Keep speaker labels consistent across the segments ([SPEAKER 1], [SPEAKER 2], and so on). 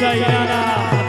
[SPEAKER 1] Yeah, yeah, yeah.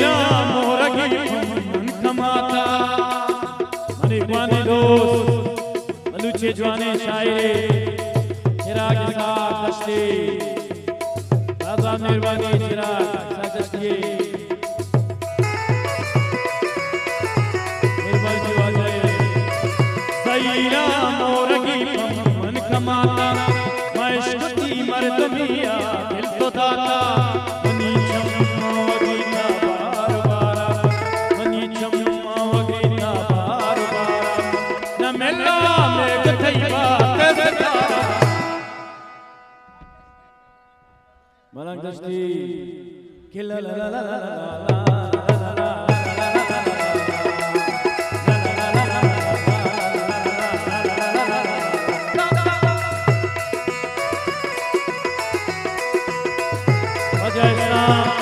[SPEAKER 1] जाना मोरगी जवाने शायरे चिराग सा दस्ते बाबा निर्वाणी चिराग सा कश्ती कि जय श्री राम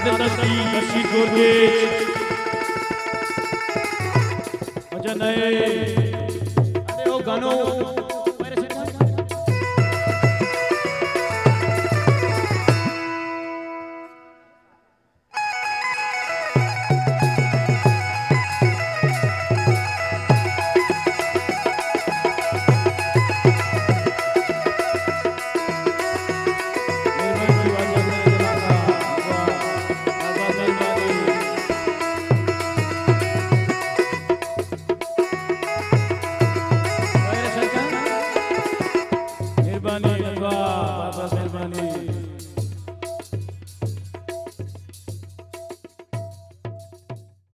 [SPEAKER 1] आदनंदी ऋषि गोरगे भजन है। अरे ओ गानो